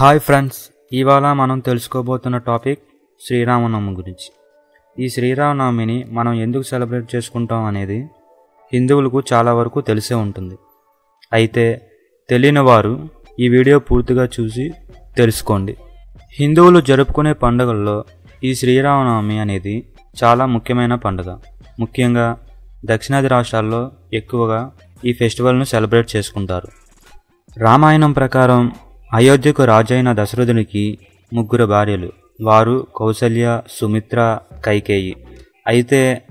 Hi friends ఇవాళ మనం తెలుసుకోబోతున్న topic Sri Rama Navami గురించి. ఈ శ్రీరామనవమిని మనం ఎందుకు సెలబ్రేట్ చేసుకుంటాం అనేది హిందువులకు చాలా వరకు తెలిసే ఉంటుంది. అయితే తెలియని వారు ఈ వీడియో పూర్తిగా చూసి తెలుసుకోండి. హిందువులు జరుపుకునే పండుగల్లో ఈ శ్రీరామనవమి అనేది చాలా ముఖ్యమైన పండుగ. ముఖ్యంగా దక్షిణాది రాష్ట్రాల్లో ఎక్కువగా ఈ ఫెస్టివల్ను సెలబ్రేట్ చేసుకుంటారు. రామాయణం ప్రకారం అయోధ్యకు రాజైన దశరథునికి ముగ్గురు భార్యలు. వారు కౌసల్య సుమిత్ర కైకేయి. అయితే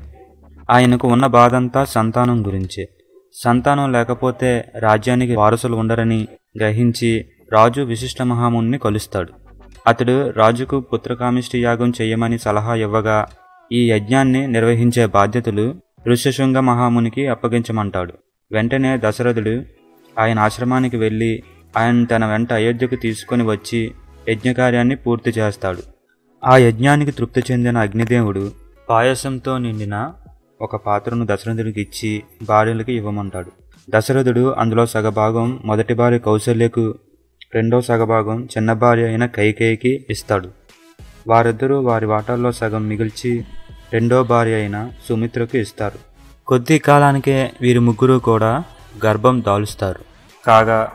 ఆయనకు ఉన్న బాధంతా సంతానం గురించే. సంతానం లేకపోతే రాజ్యానికి వారసులు ఉండరని గ్రహించి రాజు విశిష్ట మహాముని కలుస్తాడు. అతడు రాజుకు పుత్రకామిష్టి యాగం చేయమని సలహా ఇవ్వగా ఈ యజ్ఞాన్ని నిర్వహించే బాధ్యతలు ఋష్యశృంగ మహామునికి అప్పగించమంటాడు. వెంటనే దశరథుడు ఆయన ఆశ్రమానికి వెళ్ళి ఆయన తన వెంట అయోధ్యకు తీసుకొని వచ్చి యజ్ఞకార్యాన్ని పూర్తి చేస్తాడు. ఆ యజ్ఞానికి తృప్తి చెందిన అగ్నిదేవుడు పాయసంతో నిండిన ఒక పాత్రను దశరథుడికి ఇచ్చి భార్యలకు ఇవ్వమంటాడు. దశరథుడు అందులో సగభాగం మొదటి భార్య కౌశల్యకు రెండో సగభాగం చిన్న భార్య అయిన కైకేయికి ఇస్తాడు. వారిద్దరూ వారి వాటాల్లో సగం మిగిల్చి రెండో భార్య అయిన సుమిత్రకు ఇస్తారు. కొద్ది కాలానికే వీరి ముగ్గురు కూడా గర్భం దాలుస్తారు. కాగా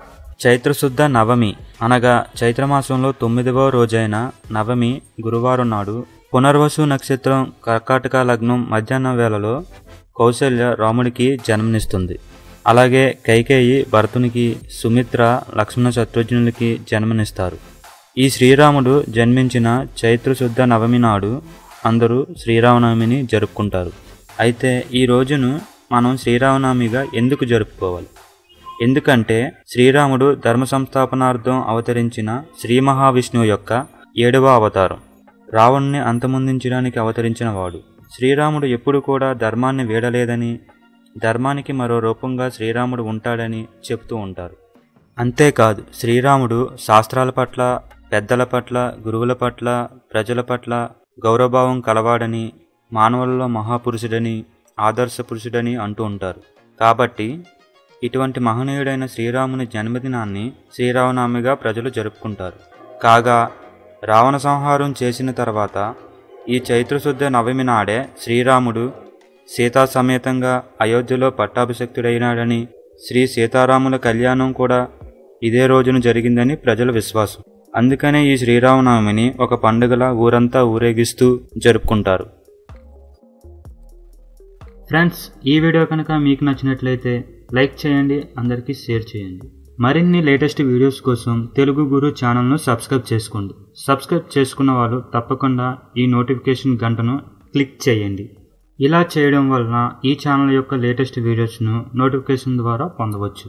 చైత్రశుద్ధ నవమి అనగా చైత్రమాసంలో తొమ్మిదవ రోజైన నవమి గురువారం నాడు పునర్వసు నక్షత్రం కర్కాటక లగ్నం మధ్యాహ్నం వేళలో కౌశల్య రాముడికి జన్మనిస్తుంది. అలాగే కైకేయి భరతునికి సుమిత్ర లక్ష్మణ శత్రుఘ్నులకి జన్మనిస్తారు. ఈ శ్రీరాముడు జన్మించిన చైత్రశుద్ధ నవమి నాడు అందరూ శ్రీరామనవమిని జరుపుకుంటారు. అయితే ఈ రోజును మనం శ్రీరామనవమిగా ఎందుకు జరుపుకోవాలి? ఎందుకంటే శ్రీరాముడు ధర్మ సంస్థాపనార్థం అవతరించిన శ్రీ మహావిష్ణువు యొక్క ఏడవ అవతారం. రావణ్ణి అంతమొందించడానికి అవతరించిన వాడు శ్రీరాముడు ఎప్పుడు కూడా ధర్మాన్ని వీడలేదని ధర్మానికి మరో రూపంగా శ్రీరాముడు ఉంటాడని చెప్తూ ఉంటారు. అంతేకాదు శ్రీరాముడు శాస్త్రాల పట్ల పెద్దల పట్ల గురువుల పట్ల ప్రజల పట్ల గౌరవభావం కలవాడని మానవులలో మహాపురుషుడని ఆదర్శ పురుషుడని అంటూ ఉంటారు. కాబట్టి ఇటువంటి మహనీయుడైన శ్రీరాముని జన్మదినాన్ని శ్రీరామనవమిగా ప్రజలు జరుపుకుంటారు. కాగా రావణ సంహారం చేసిన తర్వాత ఈ చైత్రశుద్ధ నవమి నాడే శ్రీరాముడు సీతా సమేతంగా అయోధ్యలో పట్టాభిషక్తుడైనాడని శ్రీ సీతారాముల కళ్యాణం కూడా ఇదే రోజున జరిగిందని ప్రజల విశ్వాసం. అందుకనే ఈ శ్రీరామనవమిని ఒక పండుగలా ఊరంతా ఊరేగిస్తూ జరుపుకుంటారు. ఫ్రెండ్స్ ఈ వీడియో కనుక మీకు నచ్చినట్లయితే లైక్ చేయండి అందరికీ షేర్ చేయండి. మరిన్ని లేటెస్ట్ వీడియోస్ కోసం తెలుగు గురు ఛానల్ను సబ్స్క్రైబ్ చేసుకోండి. సబ్స్క్రైబ్ చేసుకున్న వాళ్ళు తప్పకుండా ఈ నోటిఫికేషన్ గంటను క్లిక్ చేయండి. ఇలా చేయడం వలన ఈ ఛానల్ యొక్క లేటెస్ట్ వీడియోస్ను నోటిఫికేషన్ ద్వారా పొందవచ్చు.